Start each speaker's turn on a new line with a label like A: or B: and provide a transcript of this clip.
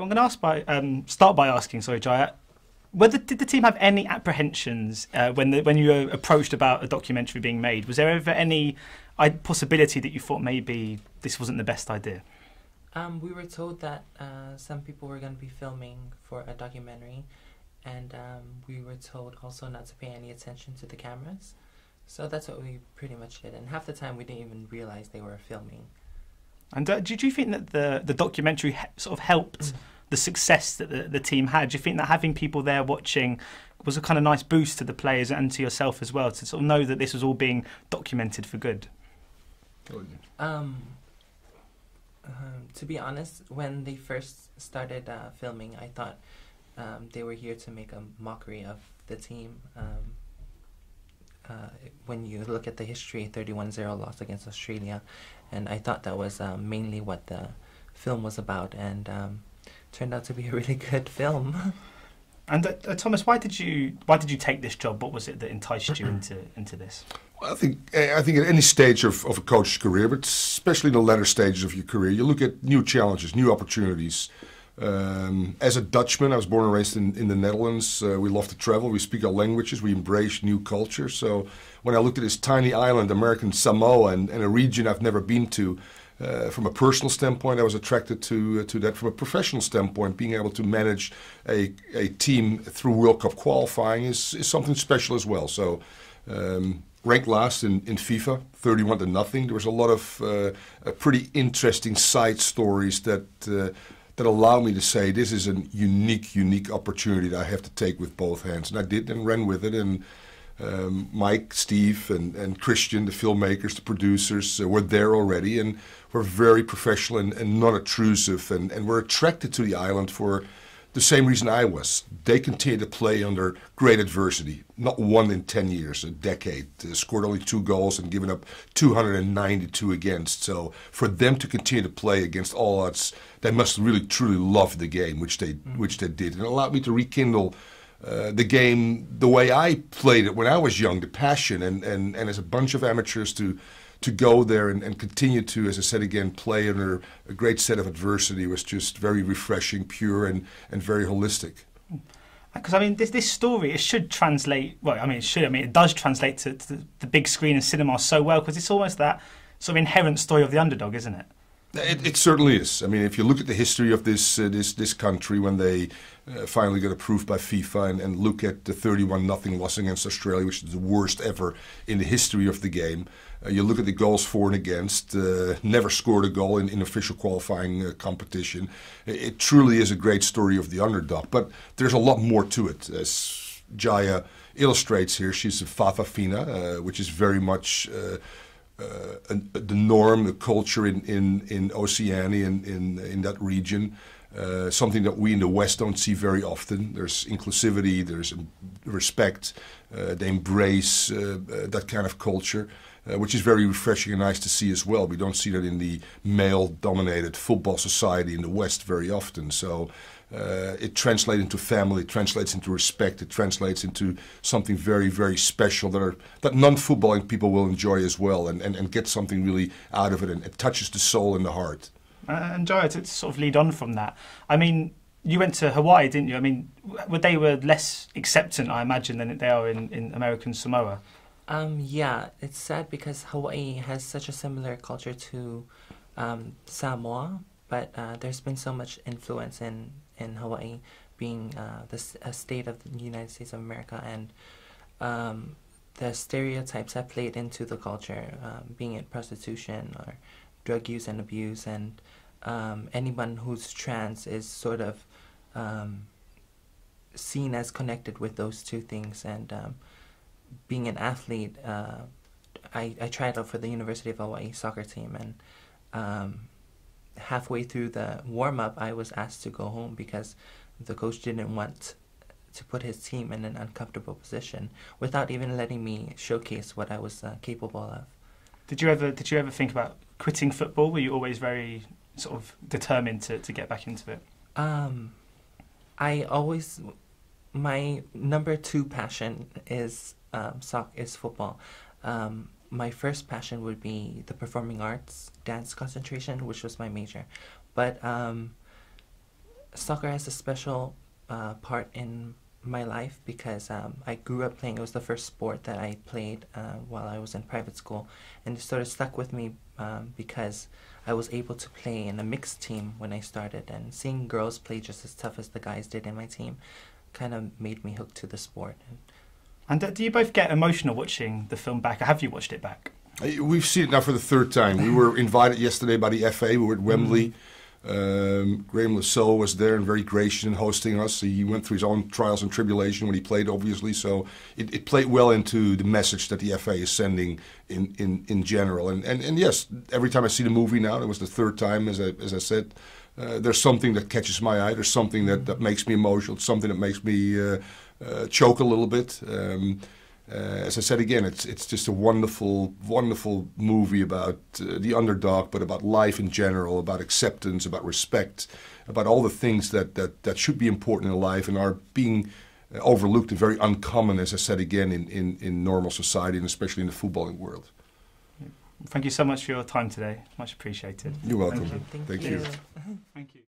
A: I'm going to ask by um, start by asking, sorry, Jaiyah, whether did the team have any apprehensions uh, when the, when you were approached about a documentary being made? Was there ever any possibility that you thought maybe this wasn't the best idea?
B: Um, we were told that uh, some people were going to be filming for a documentary, and um, we were told also not to pay any attention to the cameras. So that's what we pretty much did. And half the time we didn't even realize they were filming.
A: And uh, did you think that the the documentary sort of helped mm. The success that the, the team had? Do you think that having people there watching was a kind of nice boost to the players and to yourself as well to sort of know that this was all being documented for good?
B: Um, uh, to be honest, when they first started uh, filming, I thought um, they were here to make a mockery of the team. Um, uh, when you look at the history, 31-0 loss against Australia, and I thought that was um, mainly what the film was about, and um, turned out to be a really good film.
A: And uh, uh, Thomas, why did you why did you take this job? What was it that enticed you into into this?
C: Well, I think I think at any stage of, of a coach's career, but especially in the latter stages of your career, you look at new challenges, new opportunities. Um, as a Dutchman, I was born and raised in, in the Netherlands. Uh, we love to travel. We speak our languages. We embrace new culture. So when I looked at this tiny island, American Samoa, and, and a region I've never been to, uh, from a personal standpoint, I was attracted to uh, to that. From a professional standpoint, being able to manage a, a team through World Cup qualifying is, is something special as well. So. Um, ranked last in, in FIFA, 31 to nothing. There was a lot of uh, pretty interesting side stories that uh, that allow me to say this is a unique, unique opportunity that I have to take with both hands. And I did and ran with it. And um, Mike, Steve, and, and Christian, the filmmakers, the producers, uh, were there already and were very professional and, and non obtrusive and, and were attracted to the island for the same reason I was. They continued to play under great adversity. Not one in 10 years, a decade. Scored only two goals and given up 292 against. So for them to continue to play against all odds, they must really truly love the game, which they which they did, and it allowed me to rekindle. Uh, the game the way I played it when I was young, the passion, and, and, and as a bunch of amateurs to to go there and, and continue to, as I said again, play under a great set of adversity was just very refreshing, pure, and, and very holistic.
A: Because I mean, this this story it should translate. Well, I mean, it should. I mean, it does translate to, to the big screen and cinema so well because it's almost that sort of inherent story of the underdog, isn't it?
C: It, it, certainly is. I mean, if you look at the history of this uh, this this country when they uh, finally got approved by FIFA and, and look at the 31 nothing loss against Australia, which is the worst ever in the history of the game. Uh, you look at the goals for and against. Uh, never scored a goal in, in official qualifying uh, competition. It, it, truly is a great story of the underdog. But there's a lot more to it, as Jaiyah illustrates here. She's a Fa'afafine, uh, which is very much uh, the norm, the culture in, in, in Oceania and in, in that region. Uh, something that we in the West don't see very often. There's inclusivity, there's respect, uh, they embrace uh, uh that kind of culture, uh, which is very refreshing and nice to see as well. We don't see that in the male dominated football society in the West very often. So uh, it translates into family, it translates into respect, it translates into something very, very special that are that non-footballing people will enjoy as well, and, and, and get something really out of it, and it touches the soul and the heart.
A: Uh, and Joe, to sort of lead on from that, I mean, you went to Hawaii, didn't you? I mean, were they were less acceptant, I imagine, than they are in, in American Samoa.
B: Um, yeah, it's sad because Hawaii has such a similar culture to um, Samoa, but uh, there's been so much influence in in Hawaii, being uh, the a state of the United States of America, and um, the stereotypes have played into the culture, um, being it prostitution or drug use and abuse, and um, anyone who's trans is sort of um, seen as connected with those two things. And um, being an athlete, uh, I, I tried out for the University of Hawaii soccer team, and um, halfway through the warm up, I was asked to go home because the coach didn't want to put his team in an uncomfortable position without even letting me showcase what I was uh, capable of.
A: Did you ever did you ever think about quitting football? Were you always very sort of determined to, to get back into it?
B: Um, I always my number two passion is um, soc is football. Um, my first passion would be the performing arts, dance concentration, which was my major. But um, soccer has a special uh, part in my life because um, I grew up playing. It was the first sport that I played uh, while I was in private school, and it sort of stuck with me um, because I was able to play in a mixed team when I started, and seeing girls play just as tough as the guys did in my team, kind of made me hooked to the sport.
A: And uh, do you both get emotional watching the film back? Or have you watched it back?
C: Uh, We've seen it now for the third time. We were invited yesterday by the FA. We were at Wembley. Um, Graeme Le Saux was there and very gracious in hosting us. He went through his own trials and tribulation when he played, obviously. So it, it played well into the message that the FA is sending in, in, in general. And, and and yes, every time I see the movie now, it was the third time, as I, as I said, uh, there's something that catches my eye. There's something that, that makes me emotional. Something that makes me uh, choke a little bit. Um, uh, as I said again, it's it's just a wonderful, wonderful movie about uh, the underdog, but about life in general, about acceptance, about respect, about all the things that that, that should be important in life and are being uh, overlooked and very uncommon, as I said again, in, in, in normal society and especially in the footballing world.
A: Thank you so much for your time today. Much appreciated.
C: You're welcome.
A: Thank you.
C: Thank you.